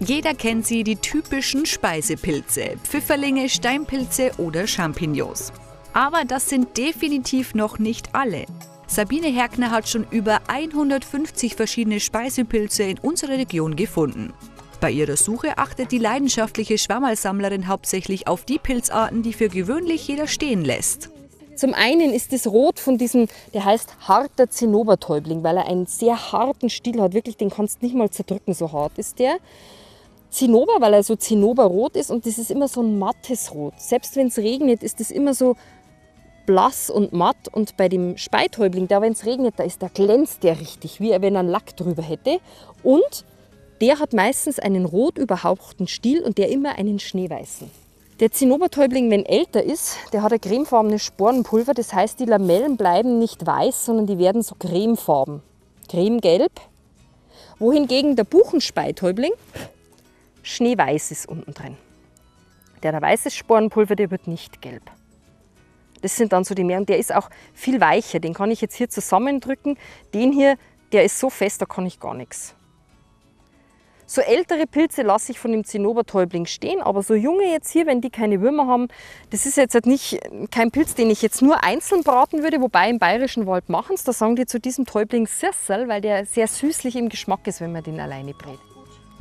Jeder kennt sie, die typischen Speisepilze, Pfifferlinge, Steinpilze oder Champignons. Aber das sind definitiv noch nicht alle. Sabine Herkner hat schon über 150 verschiedene Speisepilze in unserer Region gefunden. Bei ihrer Suche achtet die leidenschaftliche Schwammerlsammlerin hauptsächlich auf die Pilzarten, die für gewöhnlich jeder stehen lässt. Zum einen ist das Rot von diesem, der heißt harter Zinnobertäubling, weil er einen sehr harten Stiel hat. Wirklich, den kannst du nicht mal zerdrücken, so hart ist der. Zinnober, weil er so Zinnoberrot ist und das ist immer so ein mattes Rot. Selbst wenn es regnet, ist es immer so blass und matt. Und bei dem Speitäubling, da wenn es regnet, da, ist, da glänzt der richtig, wie wenn er einen Lack drüber hätte. Und der hat meistens einen rot überhauchten Stiel und der immer einen schneeweißen. Der Zinnobertäubling, wenn älter ist, der hat ein cremefarbenes Sporenpulver. Das heißt, die Lamellen bleiben nicht weiß, sondern die werden so cremefarben, cremegelb. Wohingegen der Buchenspeitäubling schneeweiß ist unten drin. Der hat ein weißes Sporenpulver, der wird nicht gelb. Das sind dann so die mehr. Und der ist auch viel weicher. Den kann ich jetzt hier zusammendrücken. Den hier, der ist so fest, da kann ich gar nichts. So ältere Pilze lasse ich von dem Zinnobertäubling stehen, aber so junge jetzt hier, wenn die keine Würmer haben, das ist jetzt halt nicht kein Pilz, den ich jetzt nur einzeln braten würde, wobei im bayerischen Wald machen es, da sagen die zu diesem Täubling Sirsel, weil der sehr süßlich im Geschmack ist, wenn man den alleine brät.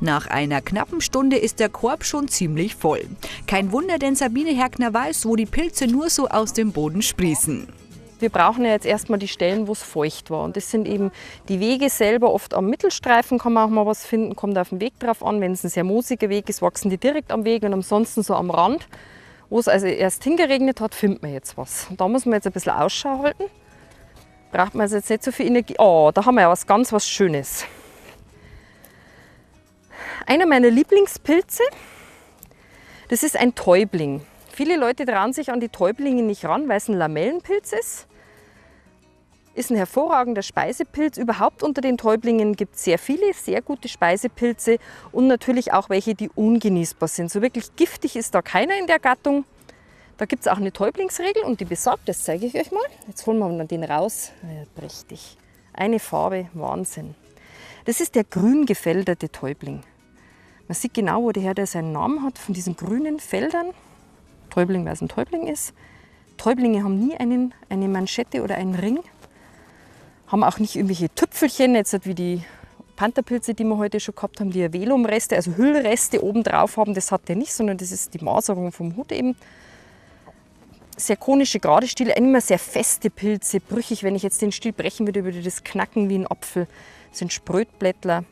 Nach einer knappen Stunde ist der Korb schon ziemlich voll. Kein Wunder, denn Sabine Herkner weiß, wo die Pilze nur so aus dem Boden sprießen. Wir brauchen ja jetzt erstmal die Stellen, wo es feucht war. Und das sind eben die Wege selber. Oft am Mittelstreifen kann man auch mal was finden, kommt auf den Weg drauf an. Wenn es ein sehr moosiger Weg ist, wachsen die direkt am Weg und ansonsten so am Rand. Wo es also erst hingeregnet hat, findet man jetzt was. Und da muss man jetzt ein bisschen Ausschau halten. Braucht man also jetzt nicht so viel Energie. Oh, da haben wir ja was ganz was Schönes. Einer meiner Lieblingspilze, das ist ein Täubling. Viele Leute trauen sich an die Täublinge nicht ran, weil es ein Lamellenpilz ist ist ein hervorragender Speisepilz. Überhaupt unter den Täublingen gibt es sehr viele sehr gute Speisepilze und natürlich auch welche, die ungenießbar sind. So wirklich giftig ist da keiner in der Gattung. Da gibt es auch eine Täublingsregel und die besagt, das zeige ich euch mal. Jetzt holen wir den raus. Ja, prächtig. Eine Farbe, Wahnsinn. Das ist der grün gefälderte Täubling. Man sieht genau, wo der Herr der seinen Namen hat, von diesen grünen Feldern. Täubling, weil es ein Täubling ist. Täublinge haben nie einen, eine Manschette oder einen Ring haben auch nicht irgendwelche Tüpfelchen, jetzt wie die Pantherpilze, die wir heute schon gehabt haben, die Velumreste, also Hüllreste oben drauf haben. Das hat der nicht, sondern das ist die Maserung vom Hut eben. Sehr konische, gerade Stiele, immer sehr feste Pilze, brüchig. Wenn ich jetzt den Stiel brechen würde, würde das knacken wie ein Apfel. Das sind Sprötblättler.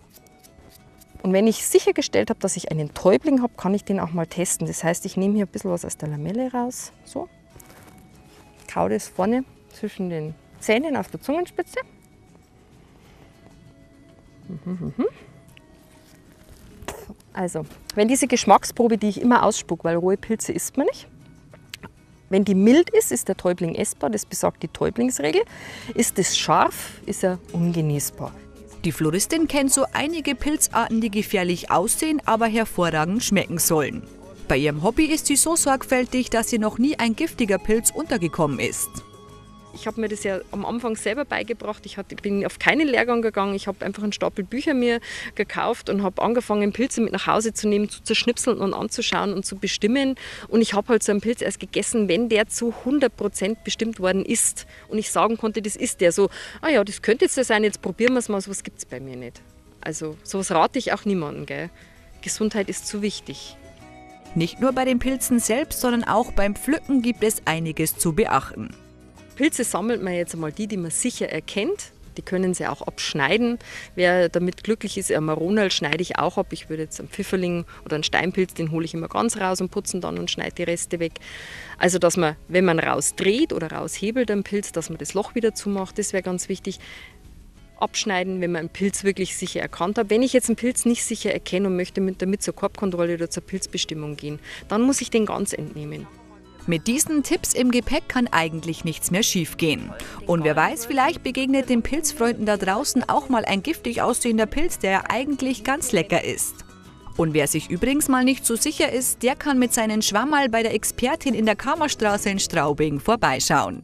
Und wenn ich sichergestellt habe, dass ich einen Täubling habe, kann ich den auch mal testen. Das heißt, ich nehme hier ein bisschen was aus der Lamelle raus. So. Kau das vorne zwischen den Zähnen auf der Zungenspitze. Also, wenn diese Geschmacksprobe, die ich immer ausspucke, weil rohe Pilze isst man nicht, wenn die mild ist, ist der Täubling essbar, das besagt die Täublingsregel. Ist es scharf, ist er ungenießbar. Die Floristin kennt so einige Pilzarten, die gefährlich aussehen, aber hervorragend schmecken sollen. Bei ihrem Hobby ist sie so sorgfältig, dass ihr noch nie ein giftiger Pilz untergekommen ist. Ich habe mir das ja am Anfang selber beigebracht. Ich hatte, bin auf keinen Lehrgang gegangen. Ich habe einfach einen Stapel Bücher mir gekauft und habe angefangen, Pilze mit nach Hause zu nehmen, zu zerschnipseln und anzuschauen und zu bestimmen. Und ich habe halt so einen Pilz erst gegessen, wenn der zu 100 Prozent bestimmt worden ist. Und ich sagen konnte, das ist der. So, ah ja, das könnte jetzt der sein, jetzt probieren wir es mal. Sowas gibt es bei mir nicht. Also sowas rate ich auch niemandem. Gell? Gesundheit ist zu wichtig. Nicht nur bei den Pilzen selbst, sondern auch beim Pflücken gibt es einiges zu beachten. Pilze sammelt man jetzt einmal die, die man sicher erkennt. Die können sie auch abschneiden. Wer damit glücklich ist, Amaronal schneide ich auch ab. Ich würde jetzt einen Pfifferling oder einen Steinpilz, den hole ich immer ganz raus und putzen dann und schneide die Reste weg. Also, dass man, wenn man rausdreht oder raushebelt einen Pilz, dass man das Loch wieder zumacht, das wäre ganz wichtig abschneiden, wenn man einen Pilz wirklich sicher erkannt hat. Wenn ich jetzt einen Pilz nicht sicher erkenne und möchte damit zur Korbkontrolle oder zur Pilzbestimmung gehen, dann muss ich den ganz entnehmen. Mit diesen Tipps im Gepäck kann eigentlich nichts mehr schiefgehen. Und wer weiß, vielleicht begegnet den Pilzfreunden da draußen auch mal ein giftig aussehender Pilz, der ja eigentlich ganz lecker ist. Und wer sich übrigens mal nicht so sicher ist, der kann mit seinen Schwammerl bei der Expertin in der Kammerstraße in Straubing vorbeischauen.